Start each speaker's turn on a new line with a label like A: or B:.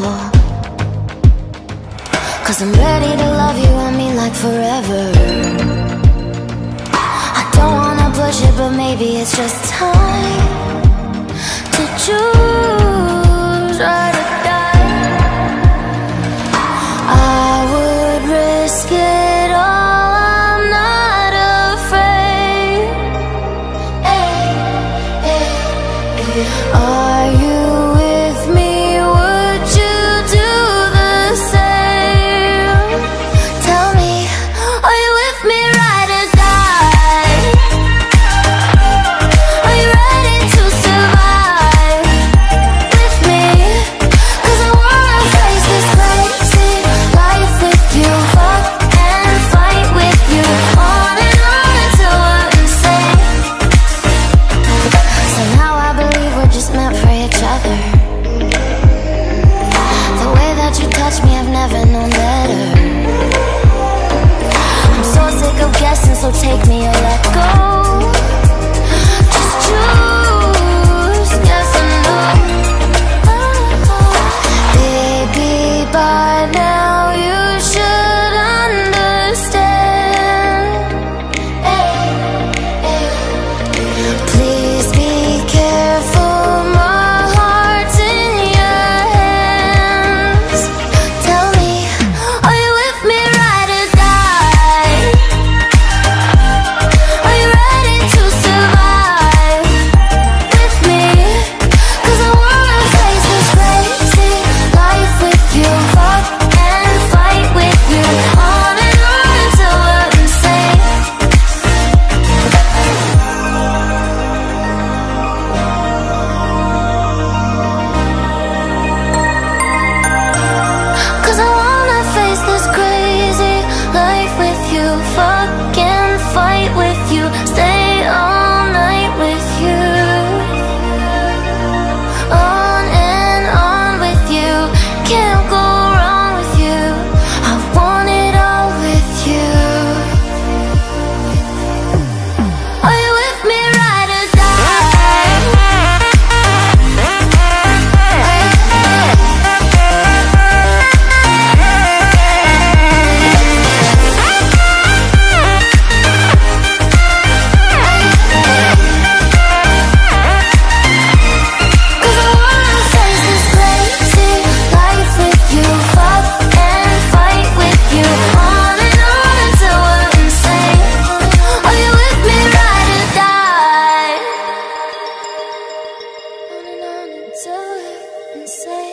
A: level Cause I'm ready to love you, I mean like forever. I don't wanna push it, but maybe it's just time. never known better. I'm so sick of guessing, so take me say